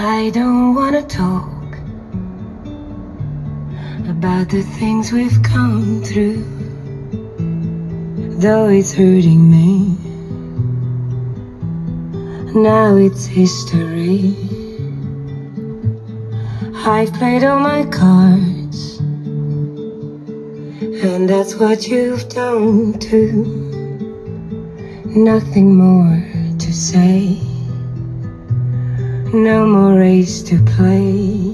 I don't wanna talk about the things we've come through, though it's hurting me. Now it's history. I've played all my cards, and that's what you've done too. Nothing more to say, no more race to play.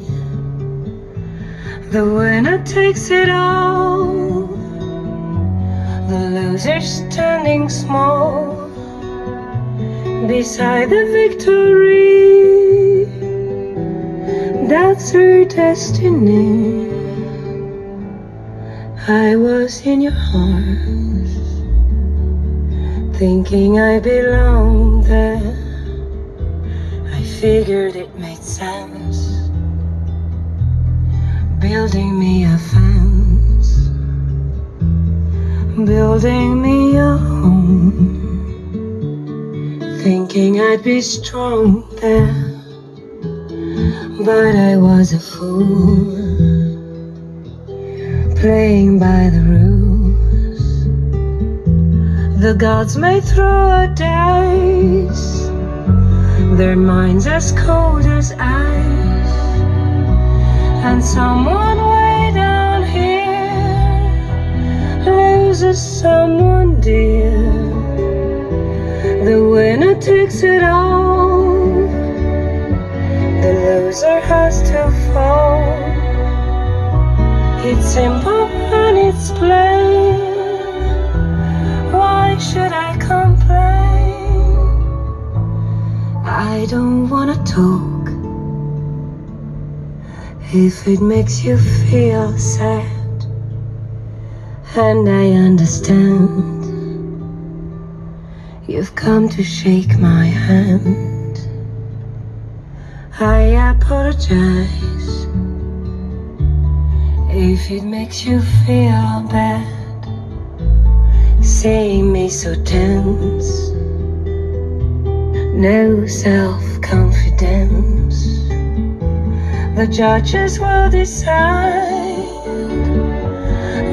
The winner takes it all, the loser standing small beside the victory. That's her destiny. I was in your arms, thinking I belonged there. Figured it made sense, building me a fence, building me a home. Thinking I'd be strong there. But I was a fool, playing by the rules. The gods may throw a dice, their minds as cold as ice. And someone way down here loses someone dear. The winner takes it all. The loser has to fall. It's simple and it's plain. Why should I I don't wanna talk. If it makes you feel sad, and I understand. You've come to shake my hand. I apologize if it makes you feel bad. Seeing me so tense, no self confidence. The judges will decide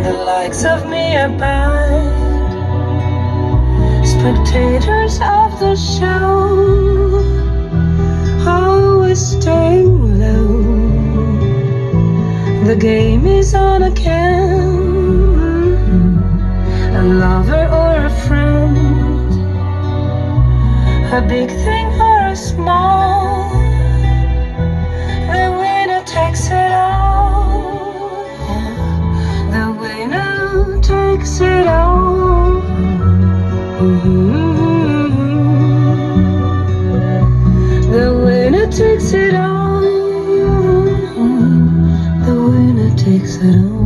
the likes of me abide spectators of the show oh, always staying low. The game is on again. big thing or a small. The winner takes it all. The winner takes it all. The winner takes it all. The winner takes it all.